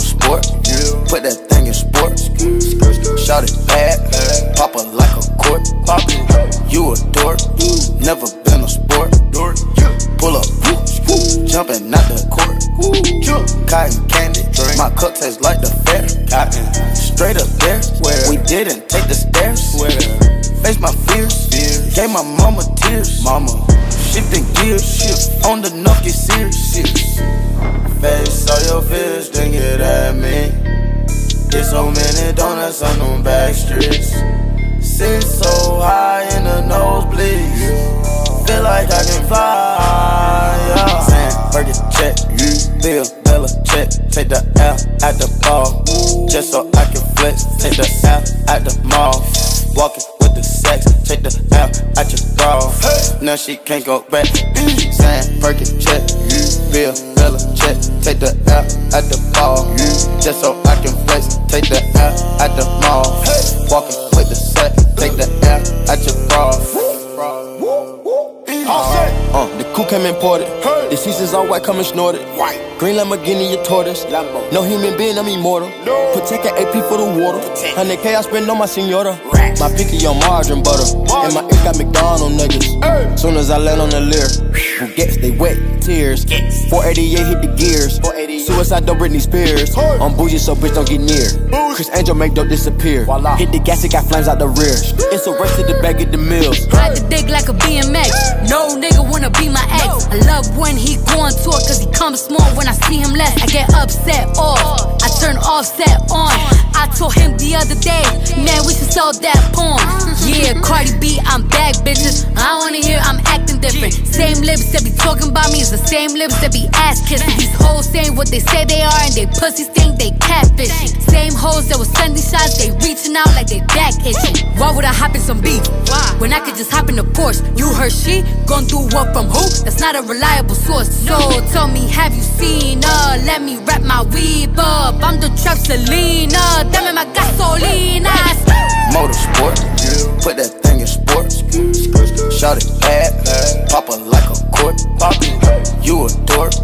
put that thing in sports. Shout it bad, pop it like a court. You a dork, never been a sport. Pull up, jumping out the court. Cotton candy, my cup tastes like the fair. Straight up there, we didn't take the stairs. Face my fears, gave my mama tears. Mama, shifting gears, on the knuckle serious. So many donuts on them back streets. Sit so high in the nose nosebleeds. Feel like I can fly. Yeah. Perky check, Bill Bella check. Take the L at the ball. Just so I can flex. Take the L at the mall. Walking with the sex. Take the L at your bra. Now she can't go back. Saying, Perky check, you Bill Bella check. Take the L at the ball. Just so I can flex. Take the L at the mall. Walking with the set, Take the L at your bra. Uh, the coupe came imported. The seasons Off-White, coming snorted. White. Green Lamborghini, your tortoise. Lambo. No human being, I'm immortal. No. Patek an AP for the water. Patek. 100K I spend on my senora. Racks. My picky on margarine butter. And my ink got McDonald niggas. Hey. Soon as I land on the Lear, baguettes, they wet, tears. Gets. 488 hit the gears. 488. Suicide, don't Britney Spears. Hey. I'm bougie, so bitch don't get near. Bougie. Criss Angel make dope disappear. Voila. Hit the gas, it got flames out the rear. It's a race to the back of the mills. Ride the dick like a BMX. No nigga wanna be my ex. I love when he go on tour cause he comes small when I see him less. I get upset off. I turn offset on. I told him the other day, man, we should sell that porn. Yeah, Cardi B, I'm back, bitches. I wanna hear I'm acting different. Same lips that be talking about me is the same lips that be ass kissing. These hoes saying what they say they are and they pussies think they catfishing. Same hoes that was sending shots, they reaching out like they back itching. Why would I hop in some beef? When I could just hop in a Porsche. You heard she gon' do what from who? That's not a reliable source. So tell me, have you seen her? Let me wrap my weave up. I'm the trap Selena. My gasolina. Motorsport, put that thing in sports. Shot it bad, pop it like a court. Pop it, you a dork,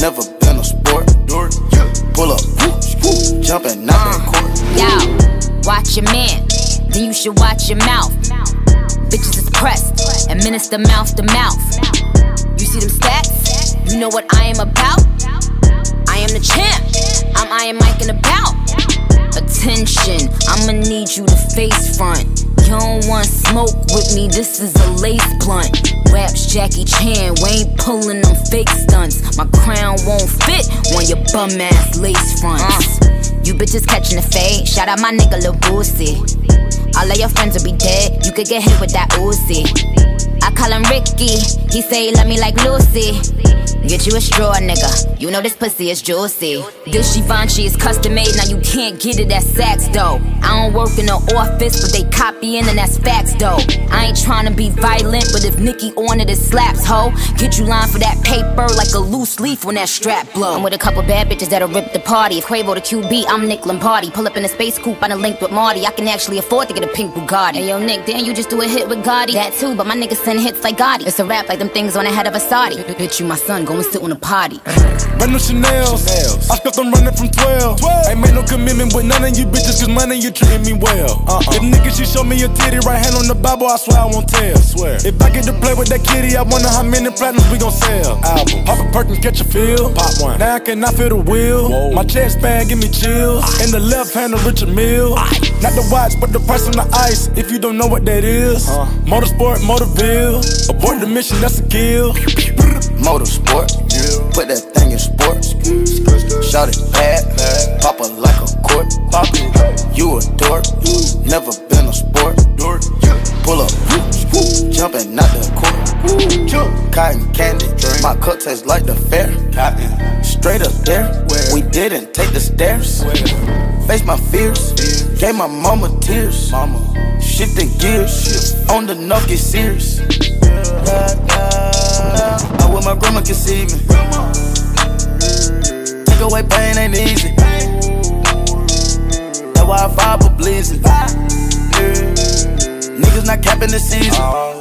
never been a sport. Pull up, jumping out the court. Yo, watch your man, then you should watch your mouth. Bitches is pressed, administer mouth to mouth. You see them stats? You know what I am about? I am the champ. I'm Iron Mike and about. Attention, I'ma need you to face front. You don't want smoke with me, this is a lace blunt. Raps Jackie Chan, we ain't pulling them fake stunts. My crown won't fit on your bum ass lace fronts. Uh. You bitches catching the fade, shout out my nigga Lil Boosie. All of your friends will be dead, you could get hit with that Uzi. I call him Ricky, he say he love me like Lucy. Get you a straw, nigga. You know this pussy is juicy. This Givenchy is custom made, now you can't get it at Saks though. I don't work in the office, but they copying and that's facts though. I ain't trying to be violent, but if Nicki on it, it slaps, ho. Get you lined for that paper like a loose leaf when that strap blow. I'm with a couple bad bitches that'll rip the party. If Quavo the QB, I'm Nick Lombardi. Pull up in a space coupe, I done linked with Marty. I can actually afford to get a pink Bugatti. Hey yo, Nick, then you just do a hit with Gotti. That too, but my niggas send hits like Gotti. It's a wrap like them things on the head of a Saudi. Bitch, you my son, go and sit on a potty. Random Chanel's. Chanel's. I skipped them running from 12. Ain't made no commitment with none of you bitches, cause money you treating me well. Uh-uh. If niggas, she show me a titty, right hand on the Bible, I swear I won't tell. Swear. If I get to play with that kitty, I wonder how many platinums we gon' sell. Albums. Pop a Perkins, catch a feel. Pop one. Now I cannot feel the wheel. Whoa. My chest band give me chills. In the left hand of Richard Mille. Not the watch, but the price on the ice. If you don't know what that is. Huh. Motorsport, Motorville. Abort the mission, that's a kill. Motorsport, put that thing in sports. Shout it bad, pop it like a court. Pop you a dork, never been a sport. Pull up, jumping out the court. Cotton candy, my cup tastes like the fair. Straight up there, we didn't take the stairs. Face my fears, gave my mama tears. Mama, shifting gears, on the knuckle serious. My grandma see me. Take away pain ain't easy. That's why I vibe for blazing. Niggas not capping the season.